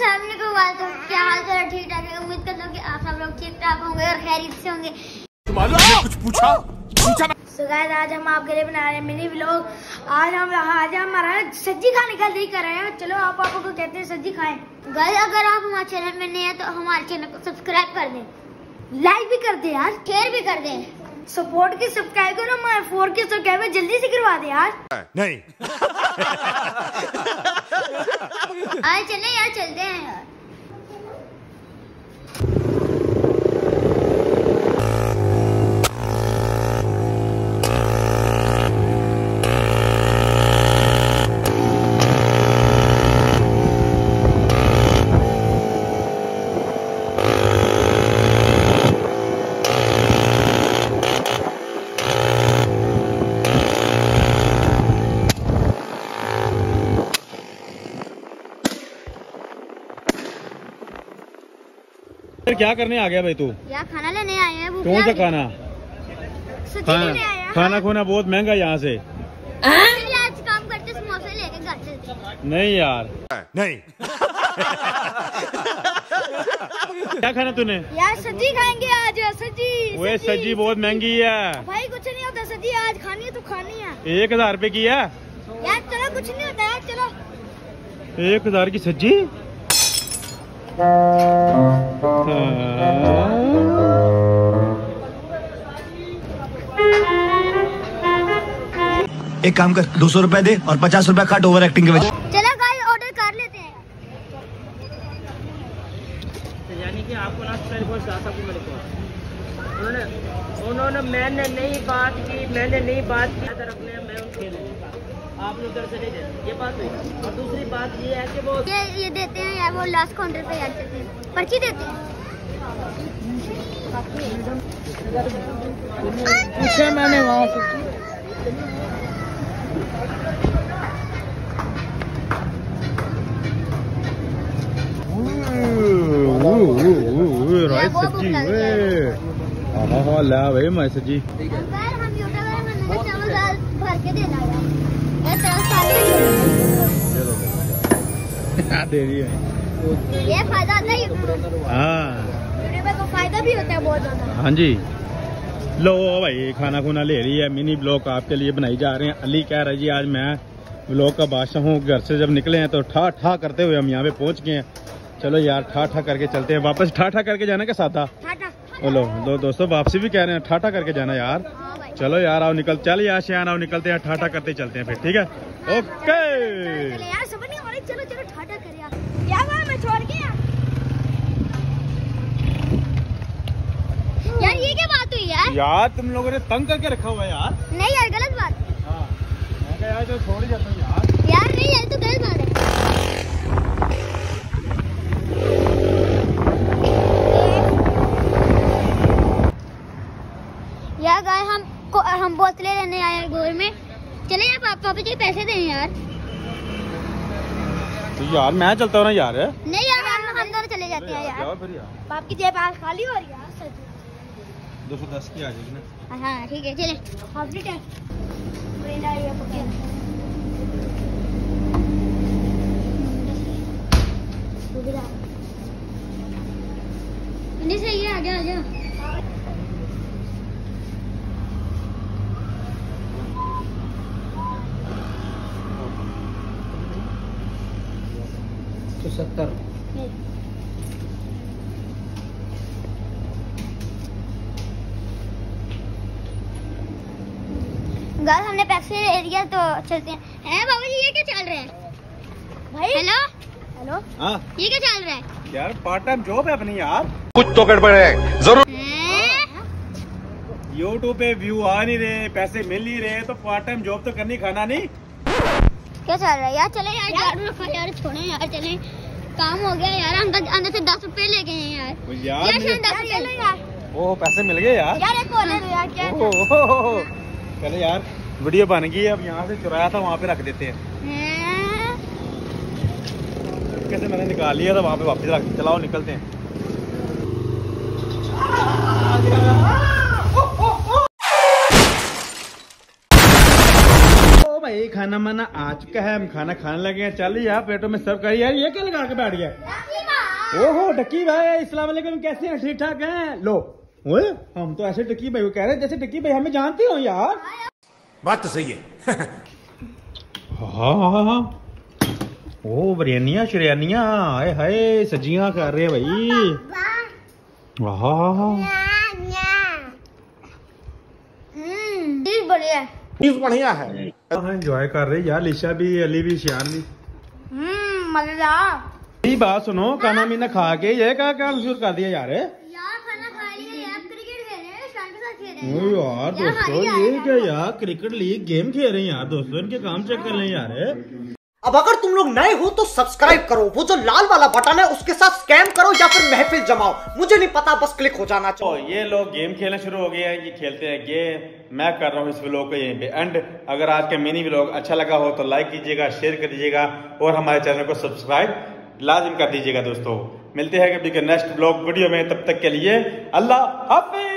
क्या हाल चाल ठीक ठाक है उम्मीद करता हूँ कि आप सब लोग ठीक ठाक होंगे और खैरियत से होंगे। कुछ पूछा? पूछा so guys, आज हम आपके लिए बना रहे हैं मिनी व्लॉग आज हम आज हम हमारा सब्ज़ी खाने का दिल कर रहे हैं। चलो आप आपको को कहते हैं सब्ज़ी खाएँ? गाइस अगर आप हमारे चैनल में नए हैं तो हमारे चैनल को सब्सक्राइब कर दें। लाइक भी कर दे यार शेयर भी कर दें। सपोर्ट की सब्सक्राइब करो हमारे फोर के सब्सक्राइबर जल्दी से करवा दे यार। नहीं। आज चले यार चलते हैं। यार क्या करने आ गया भाई तू? यार खाना लेने आए हैं कौन सा खाना? खाना हैं खाना खोना बहुत महँगा यहाँ से। आज काम करते समोसे लेके घर चलते नहीं यार। नहीं। क्या खाना तूने? यार सब्ज़ी खाएँगे आज सब्ज़ी वो सब्ज़ी बहुत महँगी है। भाई कुछ नहीं होता सब्ज़ी आज खानी है तो खानी है। एक हज़ार रूपए की है? यार चलो कुछ नहीं होता यार चलो। एक हज़ार की सब्ज़ी? एक काम कर दो सौ रूपए दे और पचास रूपए काट ओवर एक्टिंग के वजह चलो गाइस ऑर्डर कर लेते हैं। यानी कि आपको ना मेरे को ज़्यादा को मेरे को। उन्होंने उन्होंने मैंने नहीं बात की मैंने नहीं बात की। अगर रखने हैं, मैं उनके लिए आप लोग उधर से नहीं देते ये बात हुई और दूसरी बात ये है कि वो ये ये देते हैं यार वो लास्ट काउंटर पे यार देते हैं? पर्ची देते हैं? पूछा मैंने वहाँ से। राइस सब्ज़ी रही हाँ। हाँ ला भाई मैं सब्ज़ी हैं ये तरह सारे दे रही है ये फ़ायदा आता है यूट्यूबर हाँ फ़ायदा भी होता है बहुत ज़्यादा। हाँ जी। लो भाई खाना खुना ले रही है मिनी ब्लॉग आपके लिए बनाई जा रहे हैं। अली कह रहा है जी आज मैं ब्लॉग का बादशाह हूँ। घर से जब निकले हैं तो ठा ठा करते हुए हम यहाँ पे पहुँच गए हैं। चलो यार ठा ठा करके चलते हैं। वापस ठा ठा करके जाना क्या टाटा बोलो दो दोस्तों वापसी भी कह रहे हैं ठा ठा करके जाना यार। हाँ। चलो यार आओ निकल चल यार शयान आओ निकलते हैं ठाठा करते चलते हैं फिर ठीक है? ओके। यार समझ नहीं आ रही चलो चलो ठाटा कर यार क्या बात मैं छोड़ के यार यार ये क्या बात हुई यार? यार तुम लोगों ने तंग करके रखा हुआ है यार। नहीं यार गलत बात। हाँ मैं यार चलो छोड़ ही जाता हूँ यार। यार नहीं यार तो गलत बात है यार गाय हम को, हम बोतलें लेने आए हैं गोल में चले यार पापा जी पैसे दें यार। तो यार मैं चलता हूँ ना यार। नहीं यार हम दोनों चले जाते हैं यार। यार आपकी जेब आज खाली हो रही है दो सौ दस की आ जाएगी ना। हाँ ठीक है चले। टाइम आ रही है। पकड़ नहीं सही है आजा आजा तो सत्तर। गाइस हमने पैसे ले लिया तो चलते हैं। हैं बाबा जी ये क्या चल रहा है? भाई? हेलो हेलो हाँ। ये क्या चल रहा है? यार पार्ट टाइम जॉब है अपनी यार। कुछ तो गड़बड़ है। ज़रूर? यूट्यूब पे व्यू आ नहीं रहे पैसे मिल नहीं रहे तो पार्ट टाइम जॉब तो करनी खाना नहीं। क्या चल रहा है? यार चले यार रखा यार छोड़े यार चले। काम हो गया यार। अंदर अंदर से दस रुपए ले गए हैं यार यार दस रुपए यार। ओ पैसे मिल गए यार। यार एक और ले यार क्या ओ चलो यार वीडियो बन गई है अब यहाँ से चुराया था वहाँ पे रख देते हैं। हैं? कैसे मैंने निकाल लिया था वहाँ पे वापस रख चलाओ निकलते हैं ओ भाई खाना माना आ चुका है हम खाना खाने लगे हैं। चल यार प्लेटों में सब करिए। यार ये क्या लगा के बैठ गया? ओहो डक्की भाई इस्लाम वालेकुम कैसे हैं? ठीक ठाक हैं? लो। ओए हम तो ऐसे डक्की भाई को कह रहे हैं जैसे डक्की भाई हमें जानते हो यार। बात तो सही है। हाँ हाँ हाँ। ओ बिरयानियाँ शरियानियाँ। हाय हाय सब्ज़ियाँ कर रहे हैं भाई। हाँ हाँ हाँ। हम्म बढ़िया बढ़िया है। एंजॉय कर रहे यार लिशा भी अली भी शियान भी। हम्म मज़ेदार। बात सुनो खाना मीना खा के ये क्या काम शुरू कर दिया यार यार खाना खा लिया यार क्रिकेट खेल रहे हैं शान के साथ खेल रहे हैं। यार यार, दोस्तों ये क्या यार क्रिकेट लीग गेम खेल रहे हैं यार दोस्तों इनके काम चेक कर लें यार अब अगर तुम लोग नए हो तो सब्सक्राइब करो। वो जो लाल वाला बटन है उसके साथ स्कैम करो या फिर महफिल जमाओ। मुझे नहीं पता बस क्लिक हो जाना तो चाहिए। ये लोग गेम खेलना शुरू हो गए हैं ये खेलते हैं गेम मैं कर रहा हूँ इस व्लॉग को यहीं पे एंड अगर आज का मिनी व्लॉग अच्छा लगा हो तो लाइक कीजिएगा शेयर कर दीजिएगा और हमारे चैनल को सब्सक्राइब लाजिम कर दीजिएगा दोस्तों। मिलते हैं कभी के नेक्स्ट ब्लॉग वीडियो में। तब तक के लिए अल्लाह हाफिज।